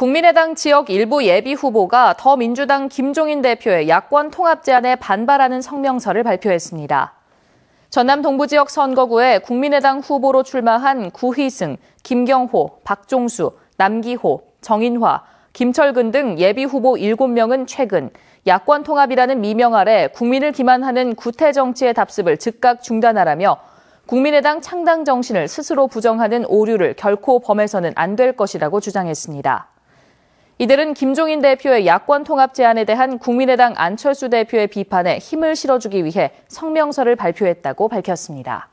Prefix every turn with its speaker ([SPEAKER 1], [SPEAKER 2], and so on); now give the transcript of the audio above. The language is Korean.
[SPEAKER 1] 국민의당 지역 일부 예비 후보가 더민주당 김종인 대표의 야권 통합 제안에 반발하는 성명서를 발표했습니다. 전남 동부 지역 선거구에 국민의당 후보로 출마한 구희승, 김경호, 박종수, 남기호, 정인화, 김철근 등 예비 후보 7명은 최근 야권 통합이라는 미명 아래 국민을 기만하는 구태 정치의 답습을 즉각 중단하라며 국민의당 창당 정신을 스스로 부정하는 오류를 결코 범해서는 안 될 것이라고 주장했습니다. 이들은 김종인 대표의 야권 통합 제안에 대한 국민의당 안철수 대표의 비판에 힘을 실어주기 위해 성명서를 발표했다고 밝혔습니다.